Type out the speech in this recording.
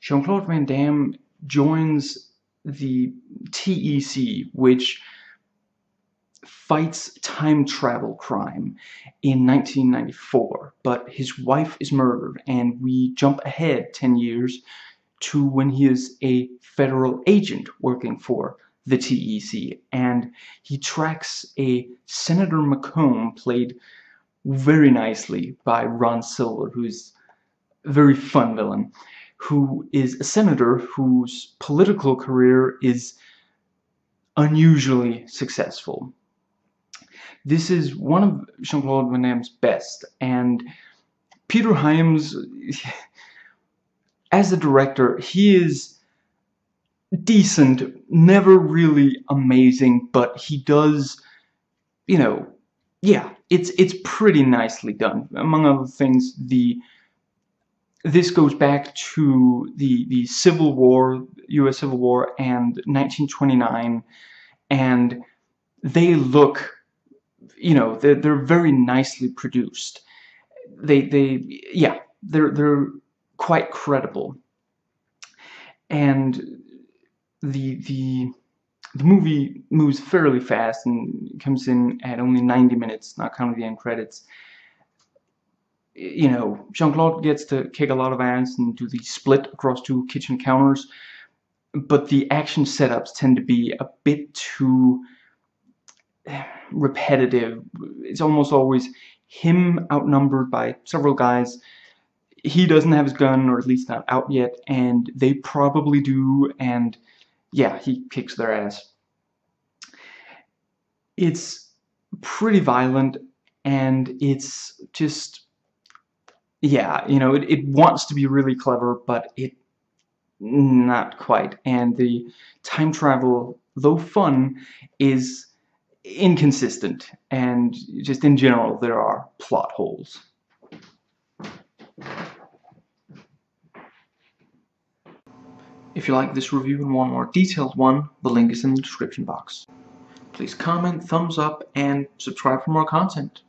Jean-Claude Van Damme joins the TEC, which fights time travel crime in 1994, but his wife is murdered, and we jump ahead 10 years to when he is a federal agent working for the TEC, and he tracks a Senator McComb, played very nicely by Ron Silver, who's a very fun villain, who is a senator whose political career is unusually successful. This is one of Jean-Claude Van Damme's best, and Peter Hyams, as a director, he is decent, never really amazing, but he does, you know, yeah, it's it's pretty nicely done. Among other things, the this goes back to the the Civil War, U.S. Civil War, and 1929, and they look, you know, they're they're very nicely produced. They they yeah, they're they're quite credible, and the the the movie moves fairly fast and comes in at only 90 minutes, not counting the end credits. You know, Jean-Claude gets to kick a lot of ass and do the split across two kitchen counters, but the action setups tend to be a bit too repetitive. It's almost always him outnumbered by several guys. He doesn't have his gun, or at least not out yet, and they probably do, and yeah, he kicks their ass. It's pretty violent and it's just, yeah, you know, it, it wants to be really clever, but it not quite. And the time travel, though fun, is inconsistent and just in general there are plot holes. If you like this review and want a more detailed one, the link is in the description box. Please comment, thumbs up, and subscribe for more content.